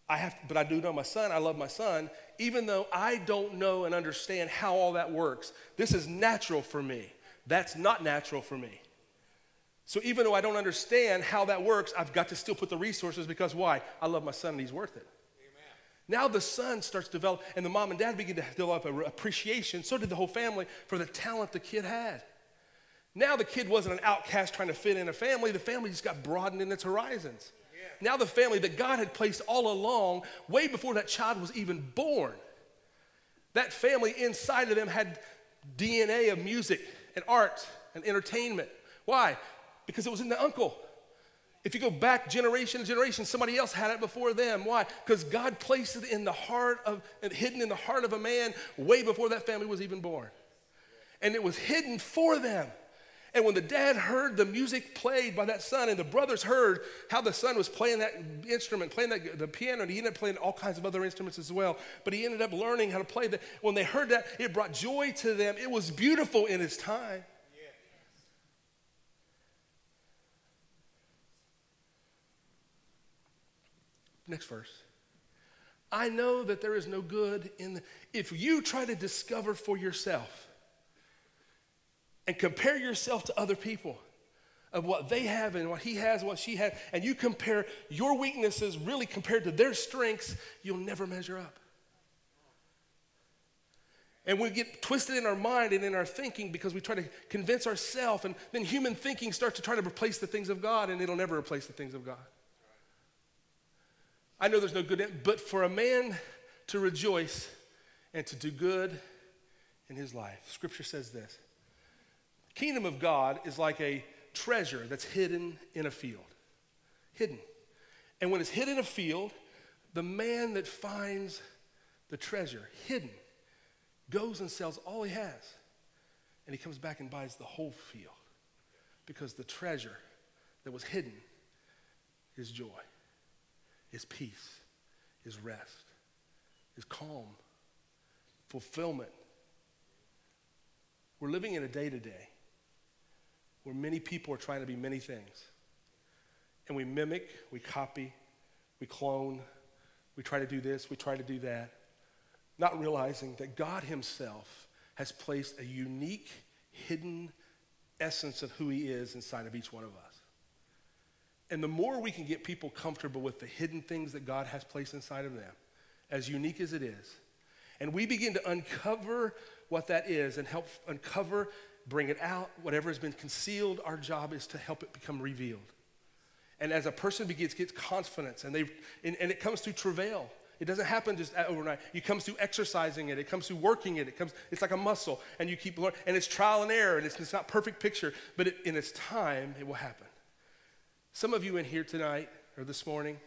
E: I have, but I do know my son. I love my son, even though I don't know and understand how all that works. This is natural for me. That's not natural for me. So even though I don't understand how that works, I've got to still put the resources because why? I love my son and he's worth it. Amen. Now the son starts to develop, and the mom and dad begin to develop an appreciation, so did the whole family, for the talent the kid had. Now the kid wasn't an outcast trying to fit in a family, the family just got broadened in its horizons. Yeah. Now the family that God had placed all along, way before that child was even born, that family inside of them had DNA of music and art and entertainment. Why? Because it was in the uncle. If you go back generation to generation, somebody else had it before them. Why? Because God placed it in the heart of, hidden in the heart of a man way before that family was even born. And it was hidden for them. And when the dad heard the music played by that son, and the brothers heard how the son was playing that instrument, playing that, the piano, and he ended up playing all kinds of other instruments as well, but he ended up learning how to play that. When they heard that, it brought joy to them. It was beautiful in its time. Next verse. I know that there is no good in the, if you try to discover for yourself and compare yourself to other people of what they have and what he has, what she has, and you compare your weaknesses really compared to their strengths, you'll never measure up. And we get twisted in our mind and in our thinking because we try to convince ourselves, and then human thinking starts to try to replace the things of God, and it'll never replace the things of God. I know there's no good, end, but for a man to rejoice and to do good in his life, Scripture says this Kingdom of God is like a treasure that's hidden in a field. Hidden. And when it's hidden in a field, the man that finds the treasure hidden goes and sells all he has. And he comes back and buys the whole field because the treasure that was hidden is joy is peace, is rest, is calm, fulfillment. We're living in a day to day where many people are trying to be many things. And we mimic, we copy, we clone, we try to do this, we try to do that, not realizing that God Himself has placed a unique, hidden essence of who He is inside of each one of us. And the more we can get people comfortable with the hidden things that God has placed inside of them, as unique as it is, and we begin to uncover what that is and help uncover, bring it out, whatever has been concealed, our job is to help it become revealed. And as a person begins to get confidence, and, they, and, and it comes through travail. It doesn't happen just overnight. It comes through exercising it. It comes through working it. It comes. It's like a muscle, and you keep learning. And it's trial and error, and it's, it's not perfect picture, but it, in its time, it will happen. Some of you in here tonight or this morning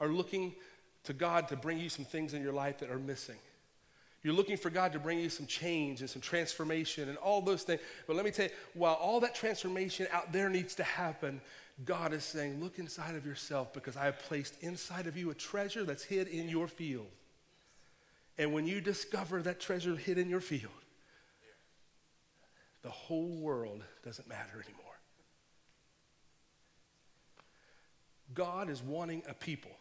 E: are looking to God to bring you some things in your life that are missing. You're looking for God to bring you some change and some transformation and all those things. But let me tell you, while all that transformation out there needs to happen, God is saying, look inside of yourself because I have placed inside of you a treasure that's hid in your field. And when you discover that treasure hid in your field, the whole world doesn't matter anymore. God is wanting a people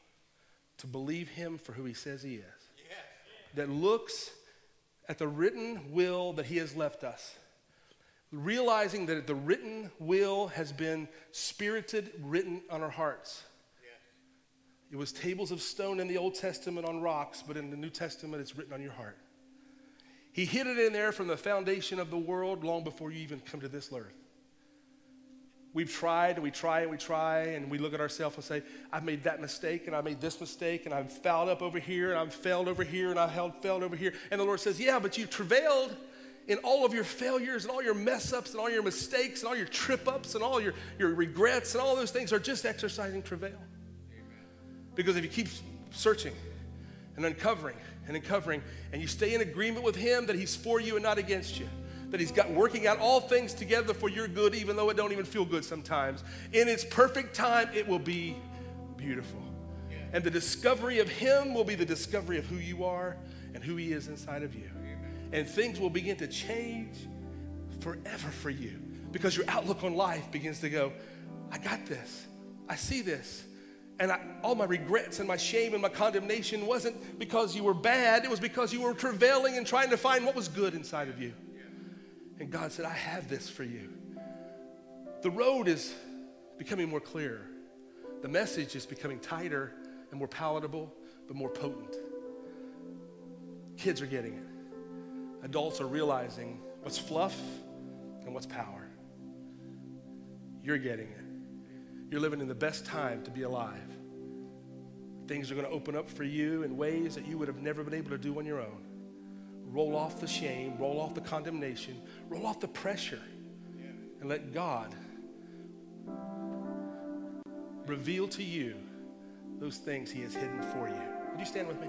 E: to believe him for who he says he is. That looks at the written will that he has left us. Realizing that the written will has been spirited, written on our hearts. It was tables of stone in the Old Testament on rocks, but in the New Testament, it's written on your heart. He hid it in there from the foundation of the world long before you even come to this earth. We've tried and we try and we try and we look at ourselves and say, I've made that mistake and I made this mistake and I've fouled up over here and I've failed over here and I've held, failed over here. And the Lord says, Yeah, but you've travailed in all of your failures and all your mess ups and all your mistakes and all your trip ups and all your, your regrets and all those things are just exercising travail. Because if you keep searching and uncovering and uncovering, and you stay in agreement with Him that He's for you and not against you, that He's got working out all things together for your good, even though it don't even feel good sometimes. In its perfect time, it will be beautiful. And the discovery of Him will be the discovery of who you are and who He is inside of you. And things will begin to change forever for you because your outlook on life begins to go, I got this. I see this. And I, all my regrets and my shame and my condemnation wasn't because you were bad, it was because you were travailing and trying to find what was good inside of you. And God said, I have this for you. The road is becoming more clear, the message is becoming tighter and more palatable, but more potent. Kids are getting it, adults are realizing what's fluff and what's power. You're getting it. You're living in the best time to be alive. Things are going to open up for you in ways that you would have never been able to do on your own. Roll off the shame, roll off the condemnation, roll off the pressure, and let God reveal to you those things He has hidden for you. Would you stand with me?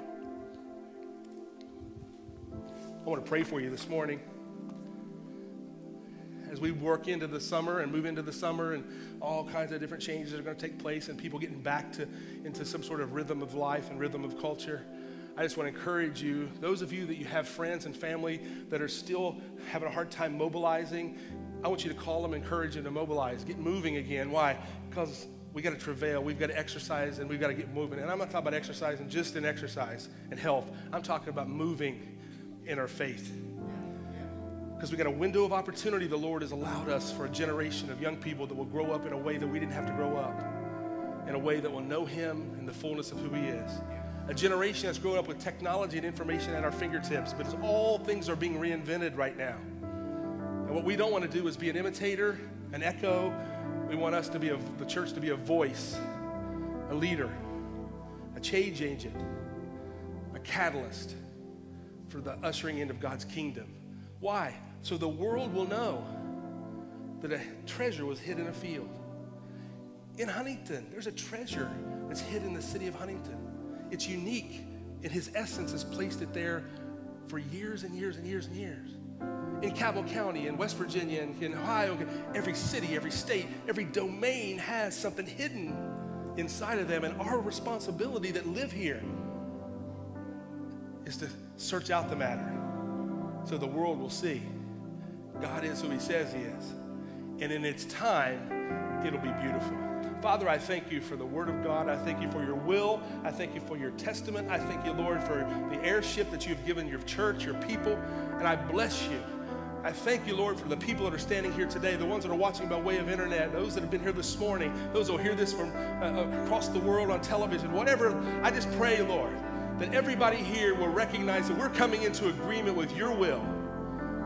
E: I want to pray for you this morning as we work into the summer and move into the summer and all kinds of different changes are going to take place and people getting back to into some sort of rhythm of life and rhythm of culture i just want to encourage you those of you that you have friends and family that are still having a hard time mobilizing i want you to call them encourage them to mobilize get moving again. Why? Because we got to travail we've got to exercise and we've got to get moving. And i'm not talking about exercising just in exercise and health. I'm talking about moving in our faith. Because we got a window of opportunity the Lord has allowed us for a generation of young people that will grow up in a way that we didn't have to grow up, in a way that will know Him in the fullness of who He is. A generation that's grown up with technology and information at our fingertips, but all things are being reinvented right now. And what we don't want to do is be an imitator, an echo. We want us to be a, the church to be a voice, a leader, a change agent, a catalyst for the ushering in of God's kingdom. Why? So the world will know that a treasure was hid in a field. In Huntington, there's a treasure that's hid in the city of Huntington. It's unique, and his essence has placed it there for years and years and years and years. In Cabell County, in West Virginia, in, in Ohio, every city, every state, every domain has something hidden inside of them, and our responsibility that live here is to search out the matter so the world will see God is who He says He is. And in its time, it'll be beautiful. Father, I thank you for the Word of God. I thank you for your will. I thank you for your testament. I thank you, Lord, for the heirship that you've given your church, your people. And I bless you. I thank you, Lord, for the people that are standing here today, the ones that are watching by way of internet, those that have been here this morning, those who will hear this from uh, across the world on television, whatever. I just pray, Lord, that everybody here will recognize that we're coming into agreement with your will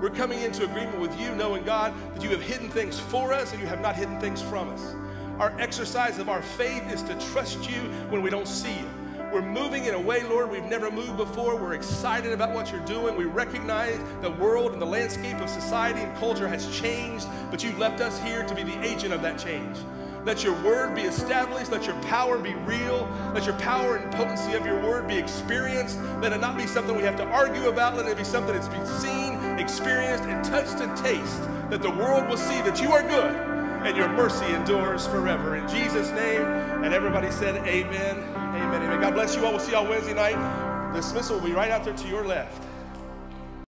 E: we're coming into agreement with you, knowing, God, that you have hidden things for us and you have not hidden things from us. Our exercise of our faith is to trust you when we don't see you. We're moving in a way, Lord, we've never moved before. We're excited about what you're doing. We recognize the world and the landscape of society and culture has changed, but you've left us here to be the agent of that change. Let your word be established. Let your power be real. Let your power and potency of your word be experienced. Let it not be something we have to argue about. Let it be something that's been seen, experienced, and touched and taste. That the world will see that you are good and your mercy endures forever. In Jesus' name. And everybody said, Amen. Amen. Amen. God bless you all. We'll see y'all Wednesday night. Dismissal will be right out there to your left.